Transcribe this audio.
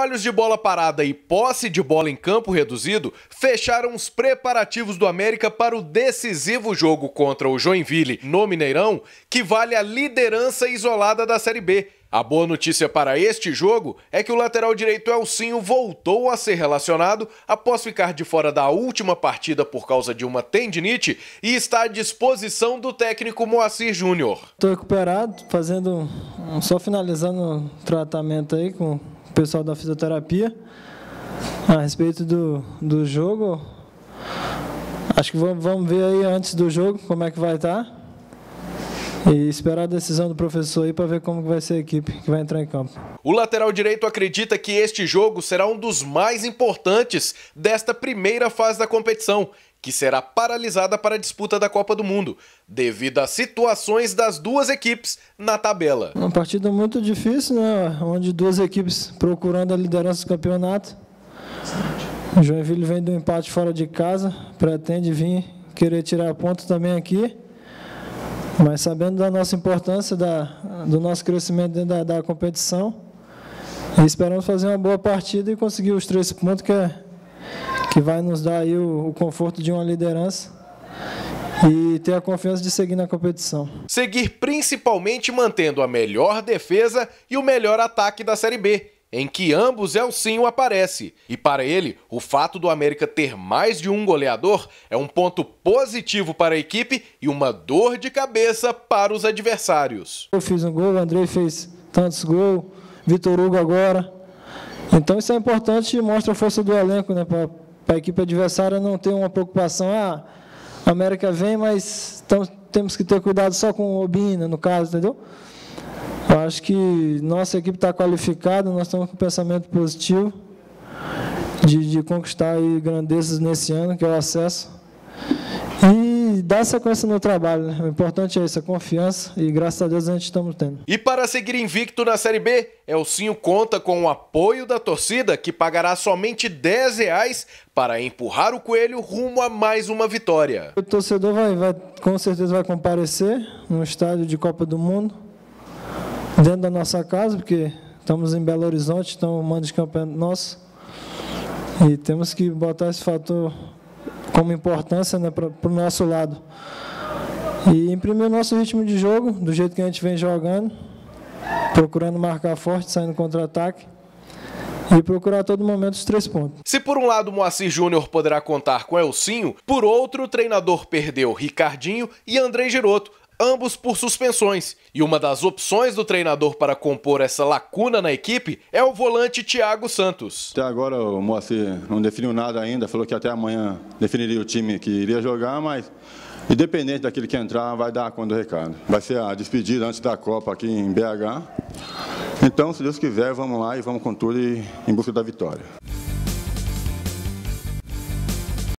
trabalhos de bola parada e posse de bola em campo reduzido fecharam os preparativos do América para o decisivo jogo contra o Joinville no Mineirão, que vale a liderança isolada da Série B. A boa notícia para este jogo é que o lateral direito Elcinho voltou a ser relacionado após ficar de fora da última partida por causa de uma tendinite e está à disposição do técnico Moacir Júnior. Estou recuperado, fazendo só finalizando o tratamento aí com pessoal da fisioterapia a respeito do, do jogo. Acho que vamos, vamos ver aí antes do jogo como é que vai estar. E esperar a decisão do professor aí para ver como vai ser a equipe que vai entrar em campo. O lateral direito acredita que este jogo será um dos mais importantes desta primeira fase da competição, que será paralisada para a disputa da Copa do Mundo, devido às situações das duas equipes na tabela. Uma partida muito difícil, né? Onde duas equipes procurando a liderança do campeonato. O Joinville vem do empate fora de casa, pretende vir querer tirar ponto também aqui. Mas sabendo da nossa importância, da, do nosso crescimento dentro da, da competição, esperamos fazer uma boa partida e conseguir os três pontos que, é, que vai nos dar aí o, o conforto de uma liderança e ter a confiança de seguir na competição. Seguir principalmente mantendo a melhor defesa e o melhor ataque da Série B em que ambos Elcinho aparece. E para ele, o fato do América ter mais de um goleador é um ponto positivo para a equipe e uma dor de cabeça para os adversários. Eu fiz um gol, o Andrei fez tantos gols, Vitor Hugo agora. Então isso é importante e mostra a força do elenco, né? Para a equipe adversária não ter uma preocupação, ah, a América vem, mas temos que ter cuidado só com o Obina, no caso, entendeu? Eu acho que nossa equipe está qualificada, nós estamos com um pensamento positivo de, de conquistar grandezas nesse ano, que é o acesso. E dar sequência no trabalho. Né? O importante é isso, a confiança, e graças a Deus a gente estamos tendo. E para seguir invicto na Série B, Elcinho conta com o apoio da torcida, que pagará somente 10 reais para empurrar o Coelho rumo a mais uma vitória. O torcedor vai, vai com certeza vai comparecer no estádio de Copa do Mundo dentro da nossa casa, porque estamos em Belo Horizonte, então o mando de campo é nosso. E temos que botar esse fator como importância né, para o nosso lado. E imprimir o nosso ritmo de jogo, do jeito que a gente vem jogando, procurando marcar forte, saindo contra-ataque e procurar a todo momento os três pontos. Se por um lado Moacir Júnior poderá contar com Elcinho, por outro o treinador perdeu Ricardinho e André Giroto, ambos por suspensões. E uma das opções do treinador para compor essa lacuna na equipe é o volante Thiago Santos. Até agora o Moacir não definiu nada ainda, falou que até amanhã definiria o time que iria jogar, mas independente daquele que entrar, vai dar conta do recado. Vai ser a despedida antes da Copa aqui em BH. Então, se Deus quiser, vamos lá e vamos com tudo e em busca da vitória.